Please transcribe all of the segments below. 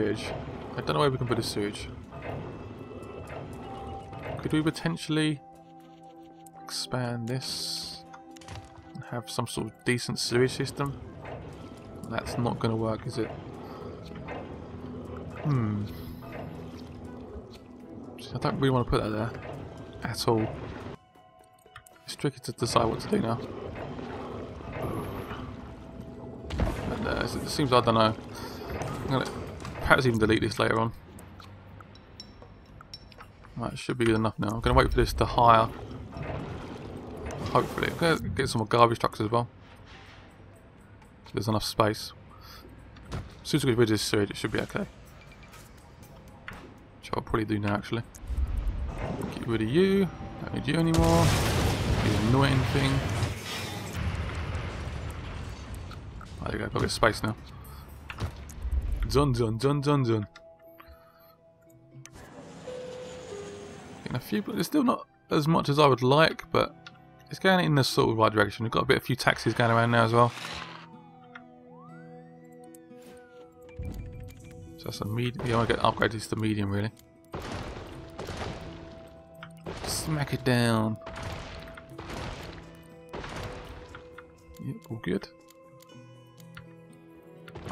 sewage. I don't know where we can put a sewage. Could we potentially expand this and have some sort of decent sewage system? That's not going to work, is it? Hmm. I don't really want to put that there at all. It's tricky to decide what to do now. But, uh, it seems I don't know. Perhaps even delete this later on. That should be good enough now. I'm gonna wait for this to hire. Hopefully, get some more garbage trucks as well. There's enough space. As soon as we get rid of this sewage, it should be okay. Which I'll probably do now actually. Get rid of you. Don't need you anymore. The annoying thing. There you go. Got a bit of space now. Dun dun dun dun dun. Getting a few, but it's still not as much as I would like, but it's going in the sort of right direction. We've got a bit, a few taxis going around now as well. So that's a medium. Yeah, I get upgraded to the medium, really. Smack it down. Yep, all good.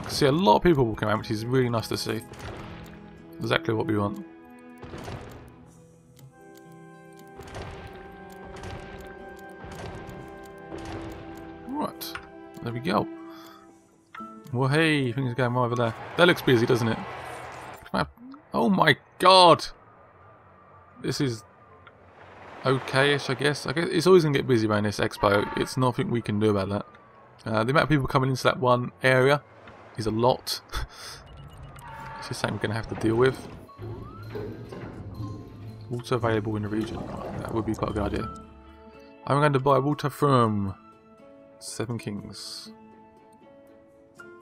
See a lot of people walking around, which is really nice to see. Exactly what we want. Right, there we go. Well, hey, things are going well over there. That looks busy, doesn't it? Oh my god! This is okay-ish, I guess. I guess it's always going to get busy around this expo. It's nothing we can do about that. Uh, the amount of people coming into that one area is a lot. it's just something we're going to have to deal with. Water available in the region. That would be quite a good idea. I'm going to buy water from Seven Kings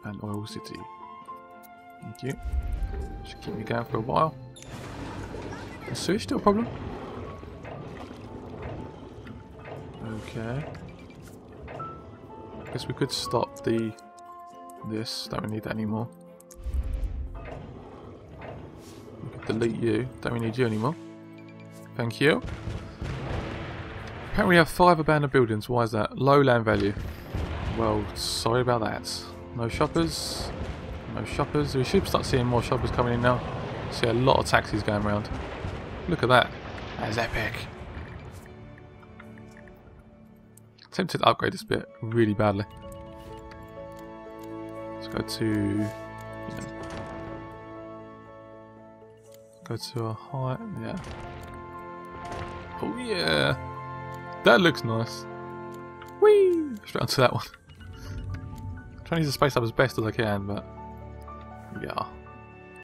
and Oil City. Thank you. Should keep me going for a while. Is sewage still a problem? Okay. I guess we could stop the this. Don't need that anymore. Delete you. Don't we need you anymore? Thank you. Apparently we have five abandoned buildings. Why is that? Low land value. Well, sorry about that. No shoppers. No shoppers. We should start seeing more shoppers coming in now. See a lot of taxis going around. Look at that. That is epic. Tempted to upgrade this bit really badly. Let's go to... Go to a high... Yeah. Oh yeah! That looks nice. Whee! Straight onto that one. trying to use the space up as best as I can, but... Yeah.